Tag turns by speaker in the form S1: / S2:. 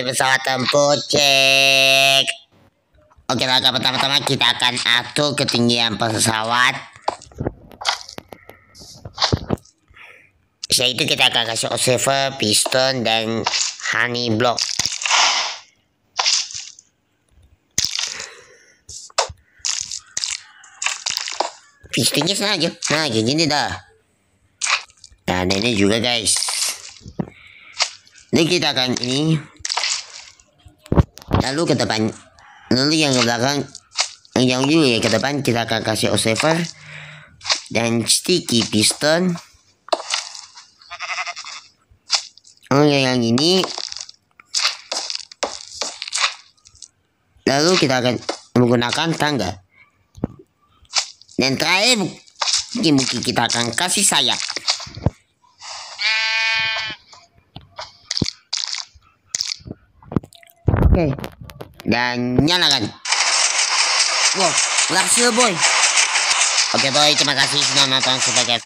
S1: seperti pesawat tempur cek. Oke langkah pertama-tama kita akan atur ketinggian pesawat. Setelah itu kita akan kasih observer piston dan honey block. Pistonnya sana aja nah kayak gini dah. Dan ini juga guys. Ini kita akan ini lalu ke depan. Lalu yang ke belakang yang jauh dulu ya ke depan kita akan kasih observer dan sticky piston. Oh yang ini. Lalu kita akan menggunakan tangga. Dan terakhir mungkin mungkin kita akan kasih sayap. Oke. Dan nyalakan. Wow, berhasil boy. Oke boy, terima kasih sudah nonton sebagai